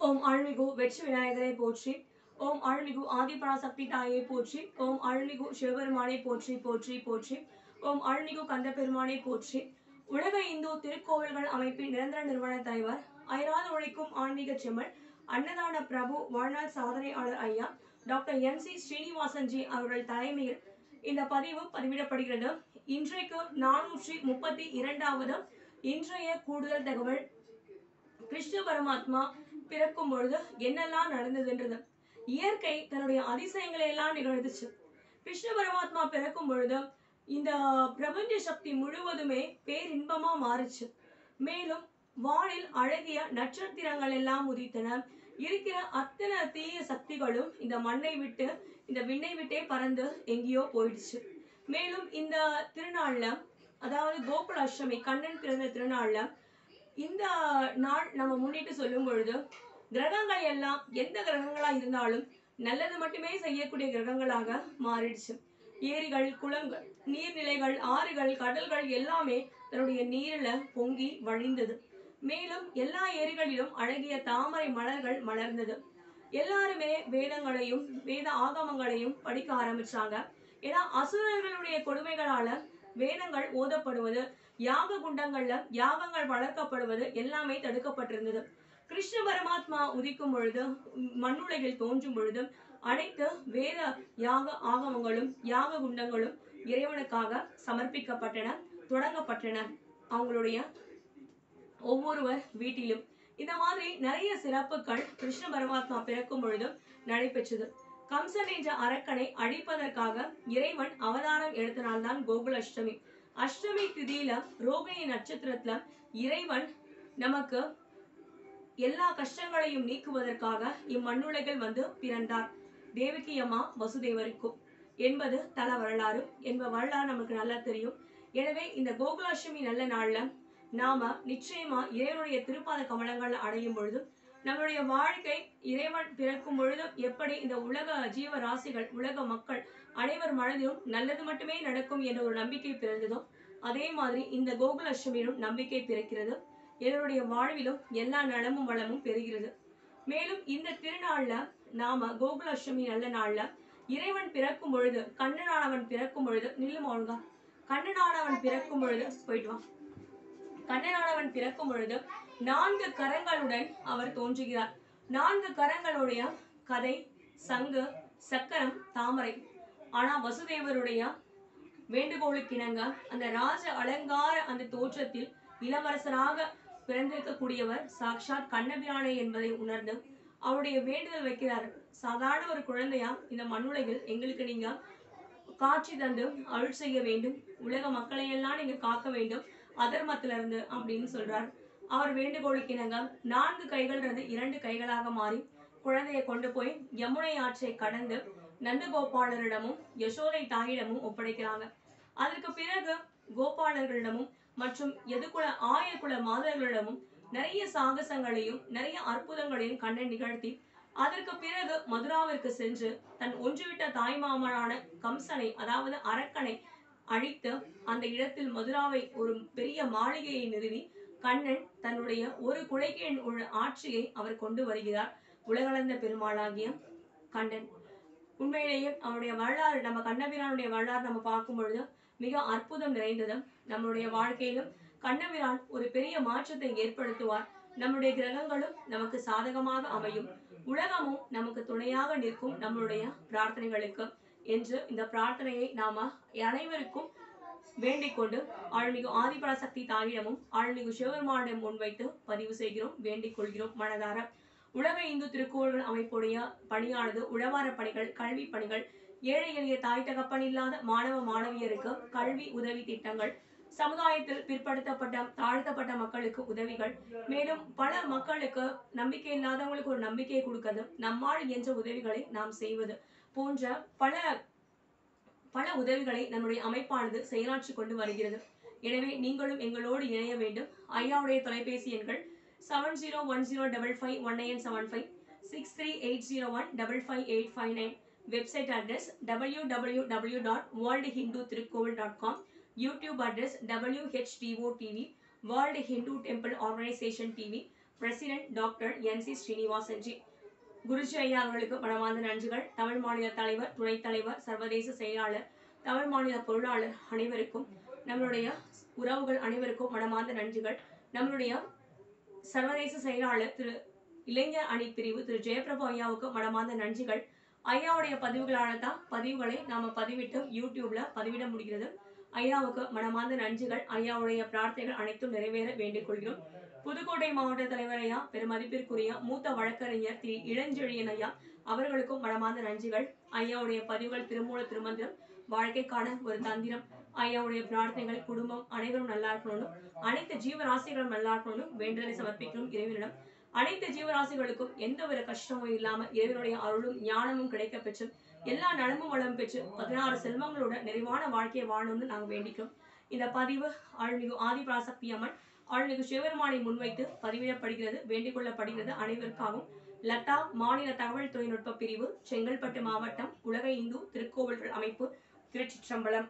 ஓம் அருள்மிகு வெற்றி விநாயகரை போற்றி ஓம் அருள்மிகு ஆதிபராசக்தி தாயை போற்றி ஓம் அருள்மிகு சிவபெருமானை போற்றி போற்றி போற்றி ஓம் அருள்மிகு கந்த பெருமானை போற்றி. உலக இந்து திருக்கோவில்கள் அமைப்பின் நிரந்தர நிறுவன தலைவர் அயராது உழைக்கும் ஆன்மீக செம்மல் அன்னதான பிரபு வாழ்நாள் சாதனையாளர் ஐயா டாக்டர் எம் சி ஸ்ரீனிவாசன்ஜி அவர்கள் தலைமையில் இந்த பதிவு பதிவிடப்படுகிறது. இன்றைக்கு நானூற்றி முப்பத்தி இரண்டாவது இன்றைய கூடுதல் தகவல். கிருஷ்ண பரமாத்மா பிறக்கும் பொழுது என்னெல்லாம் நடந்ததுன்றது. இயற்கை தன்னுடைய அதிசயங்களை எல்லாம் நிகழ்ந்துச்சு விஷ்ணு பரமாத்மா பிறக்கும் பொழுது இந்த பிரபஞ்ச சக்தி முழுவதுமே பேரின்பமா மாறுச்சு. மேலும் வானில் அழகிய நட்சத்திரங்கள் எல்லாம் உதித்தன. இருக்கிற அத்தனை தீய சக்திகளும் இந்த மண்ணை விட்டு இந்த விண்ணை விட்டே பறந்து எங்கேயோ போயிடுச்சு. மேலும் இந்த திருநாள்ல அதாவது கோகுல அஷ்டமி கண்ணன் பிறந்த திருநாள்ல இந்த நாள் நம்ம முன்னிட்டு சொல்லும் பொழுது கிரகங்கள் எல்லாம் எந்த கிரகங்களா இருந்தாலும் நல்லது மட்டுமே செய்யக்கூடிய கிரகங்களாக மாறிடுச்சு. ஏரிகள் குளங்கள் நீர்நிலைகள் ஆறுகள் கடல்கள் எல்லாமே தன்னுடைய நீரில பொங்கி வழிந்தது. மேலும் எல்லா ஏரிகளிலும் அழகிய தாமரை மலர்கள் மலர்ந்தது. எல்லாருமே வேதங்களையும் வேத ஆகமங்களையும் படிக்க ஆரம்பிச்சாங்க. ஏன்னா அசுரர்களுடைய கொடுமைகளால வேதங்கள் ஓதப்படுவது யாக குண்டங்கள்ல யாகங்கள் வளர்க்கப்படுவது எல்லாமே தடுக்கப்பட்டிருந்தது. கிருஷ்ண பரமாத்மா உதிக்கும் பொழுது மண்ணுலகில் தோன்றும் பொழுது அனைத்து வேத யாக ஆகமங்களும் யாக குண்டங்களும் இறைவனுக்காக சமர்ப்பிக்கப்பட்டன தொடங்கப்பட்டன. அவங்களுடைய ஒவ்வொருவர் வீட்டிலும். இந்த மாதிரி நிறைய சிறப்புகள் கிருஷ்ண பரமாத்மா பிறக்கும் பொழுதும் நடைபெற்றது. கம்சன் என்ற அரக்கனை அழிப்பதற்காக இறைவன் அவதாரம் எடுத்த நாள் தான் கோகுல அஷ்டமி அஷ்டமி திதியில ரோகிணி நட்சத்திரத்துல இறைவன் நமக்கு எல்லா கஷ்டங்களையும் நீக்குவதற்காக இம்மண்ணுலகில் வந்து பிறந்தார். தேவகி அம்மா வசுதேவருக்கும் என்பது தல வரலாறு என்ப வரலாறு நமக்கு நல்லா தெரியும். எனவே இந்த கோகுலாஷ்டமி நல்ல நாள்ல நாம நிச்சயமா இறைவனுடைய திருப்பாத கமலங்கள் அடையும் பொழுது நம்மளுடைய வாழ்க்கை இறைவன் பிறக்கும் பொழுது எப்படி இந்த உலக ஜீவராசிகள் உலக மக்கள் அனைவர் மனதிலும் நல்லது மட்டுமே நடக்கும் என்ற ஒரு நம்பிக்கை பிறந்ததோ அதே மாதிரி இந்த கோகுலஷ்டமியிலும் நம்பிக்கை பிறக்கிறது. என்னுடைய வாழ்விலும் எல்லா நலமும் வளமும் பெறுகிறது. மேலும் இந்த திருநாள்ல நாம கோகுலஷ்டமி நல்ல நாள்ல இறைவன் பிறக்கும் பொழுது கண்ணனானவன் பிறக்கும் பொழுது நில்லுமா ஒழுங்கா கண்ணனானவன் பிறக்கும் பொழுது போயிட்டு வா. கண்ணனானவன் பிறக்கும் பொழுது நான்கு கரங்களுடன் அவர் தோன்றுகிறார். நான்கு கரங்களுடைய கதை சங்கு சக்கரம் தாமரை. ஆனா வசுதேவருடைய வேண்டுகோளுக்கிணங்க அந்த ராஜ அலங்கார அந்த தோற்றத்தில் இளவரசராக பிறந்திருக்கக்கூடியவர் சாக்ஷாத் கண்ணபிரானை என்பதை உணர்ந்து அவருடைய வேண்டுதல் வைக்கிறார். சாதாரண ஒரு குழந்தையா இந்த மண்ணுலகில் எங்களுக்கு நீங்க காட்சி தந்து அருள் செய்ய வேண்டும். உலக மக்களையெல்லாம் நீங்க காக்க வேண்டும். அதர்மத்திலிருந்து அப்படின்னு சொல்றார். அவர் வேண்டுகோளுக்கிணங்க நான்கு கைகள் இரண்டு கைகளாக மாறி குழந்தையை கொண்டு போய் யமுனை ஆற்றை கடந்து நந்தகோபாலரிடமும் யசோதை தாயிடமும் ஒப்படைக்கிறாங்க. அதற்கு பிறகு கோபாலர்களிடமும் மற்றும் எதுகுல ஆயகுல மாதர்களிடமும் நிறைய சாகசங்களையும் நிறைய அற்புதங்களையும் கண்டு நிகழ்த்தி அதற்கு பிறகு மதுராவிற்கு சென்று தன் ஒன்றுவிட்ட தாய்மாமனான கம்சனை அதாவது அரக்கனை அழித்து அந்த இடத்தில் மதுராவை ஒரு பெரிய மாளிகையை நிறுவி கண்ணன் தன்னுடைய ஒரு குழைக்கையின் உள்ள ஆட்சியை அவர் கொண்டு வருகிறார். உலகளந்த பெருமாளாகிய கண்ணன். உண்மையிலேயே அவருடைய வரலாறு நம்ம கண்ணபிரானுடைய வரலாறு நம்ம பார்க்கும் பொழுது மிக அற்புதம் நிறைந்ததும் நம்மளுடைய வாழ்க்கையிலும் கண்ணபிரான் ஒரு பெரிய மாற்றத்தை ஏற்படுத்துவார். நம்முடைய கிரகங்களும் நமக்கு சாதகமாக அமையும். உலகமும் நமக்கு துணையாக நிற்கும் நம்மளுடைய பிரார்த்தனைகளுக்கு. என்று இந்த பிரார்த்தனையை நாம அனைவருக்கும் வேண்டிக் கொண்டு ஆழ்மிகு ஆதிபராசக்தி தாயிடமும் ஆழ்மிகு சிவபெருமானிடம் முன்வைத்து பதிவு செய்கிறோம் வேண்டிக் கொள்கிறோம் மனதார. உலக இந்து திருக்கோள்கள் அமைப்புடைய பணியானது உழவார பணிகள் கல்வி பணிகள் ஏழை எளிய தாய் தகப்பன் இல்லாத மாணவ மாணவியருக்கு கல்வி உதவி திட்டங்கள் சமுதாயத்தில் பிற்படுத்தப்பட்ட தாழ்த்தப்பட்ட மக்களுக்கு உதவிகள். மேலும் பல மக்களுக்கு நம்பிக்கை இல்லாதவங்களுக்கு ஒரு நம்பிக்கை கொடுக்கிறது. நம்மால் என்ற உதவிகளை நாம் செய்வது. போன்ற பல பல உதவிகளை நம்முடைய அமைப்பானது செயலாற்றி கொண்டு வருகிறது. எனவே நீங்களும் எங்களோடு இணைய வேண்டும். ஐயாவுடைய தொலைபேசி எண்கள் seven zero one zero double five one nine seven five six three eight zero one double five eight five nine website address W W W dot world Hindu திருக்கோவில் dot com YouTube address WHDO TV world Hindu temple organisation TV president doctor N C Srinivasanji Guruji ஐயா அவர்களுக்கு மனமார்ந்த நன்றிகள். தமிழ் மாநில தலைவர் துணைத் தலைவர் சர்வதேச செயலாளர் தமிழ் மாநில பொருளாளர் அனைவருக்கும் நம்மளுடைய உறவுகள் அனைவருக்கும் மனமார்ந்த நன்றிகள். நம்மளுடைய சர்வதேச செயலாளர் திரு இளைஞர் அணி பிரிவு திரு ஜெயபிரபு ஐயாவுக்கு மனமார்ந்த நன்றிகள். ஐயாவுடைய பதிவுகளான தான் பதிவுகளை நாம் பதிவிட்டு யூடியூப்ல பதிவிட முடிகிறது. ஐயாவுக்கு மனமார்ந்த நன்றிகள். ஐயாவுடைய பிரார்த்தைகள் அனைத்தும் நிறைவேற வேண்டிக் கொள்கிறோம் புதுக்கோட்டை மாவட்ட தலைவர் ஐயா பெருமதிப்பிற்குரிய மூத்த வழக்கறிஞர் திரு இளஞ்செழியன் ஐயா அவர்களுக்கும் மனமார்ந்த நன்றிகள். ஐயாவுடைய பதிவுகள் திருமூல திருமந்திரம் வாழ்க்கைக்கான ஒரு தந்திரம். ஐயாவுடைய பிரார்த்தனைகள் குடும்பம் அனைவரும் நல்லா இருக்கணும் அனைத்து ஜீவராசிகளும் நல்லா இருக்கணும் வேண்டுதலை சமர்ப்பிக்கணும் இறைவனிடம் அனைத்து ஜீவராசிகளுக்கும் எந்த ஒரு கஷ்டமும் இல்லாம இறைவனுடைய அருளும் ஞானமும் கிடைக்க பெற்று எல்லா நலமும் வளம் பெற்று பதினாறு செல்வங்களோட நிறைவான வாழ்க்கையை வாழணும்னு நாங்க வேண்டிக்கிறோம். இந்த பதிவு ஆழ்மிகு ஆதிபராசக்தி அம்மன் ஆழ்மிகு சிவபெருமானை முன்வைத்து பதிவிடப்படுகிறது வேண்டிக் கொள்ளப்படுகிறது அனைவருக்காகவும். லதா மாநில தகவல் தொழில்நுட்ப பிரிவு செங்கல்பட்டு மாவட்டம் உலக இந்து திருக்கோவில்கள் அமைப்பு திருச்சிற்றம்பலம்.